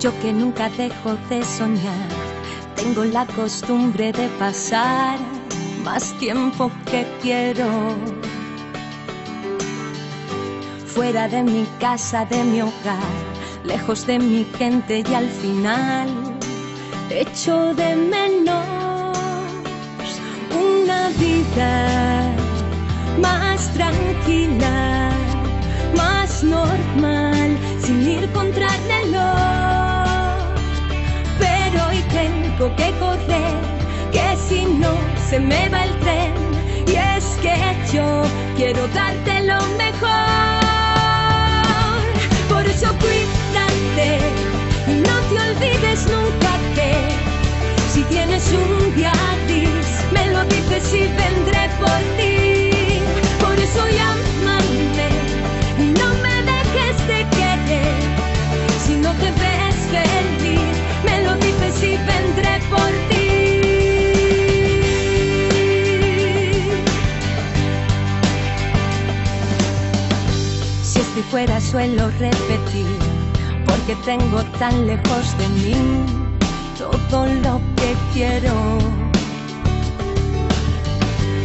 Yo que nunca dejo de soñar, tengo la costumbre de pasar más tiempo que quiero. Fuera de mi casa, de mi hogar, lejos de mi gente y al final echo de menos una vida más tranquila, más normal, sin ir contra que correr, que si no se me va el tren. Y es que yo quiero darte lo mejor. Por eso cuídate y no te olvides nunca que si tienes un día Si fuera suelo repetir, porque tengo tan lejos de mí todo lo que quiero.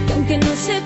Que aunque no se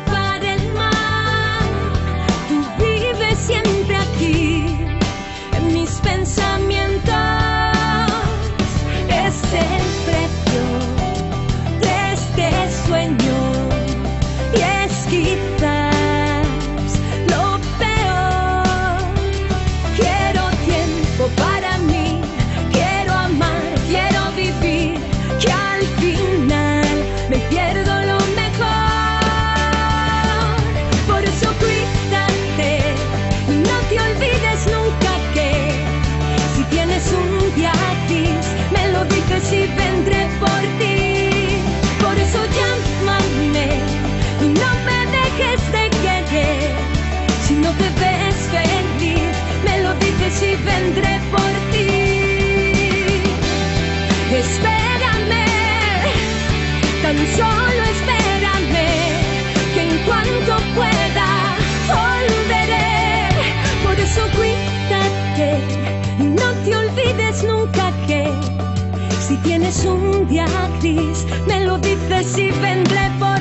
Espérame, tan solo espérame, que en cuanto pueda volveré. Por eso cuídate no te olvides nunca que si tienes un día gris, me lo dices y vendré por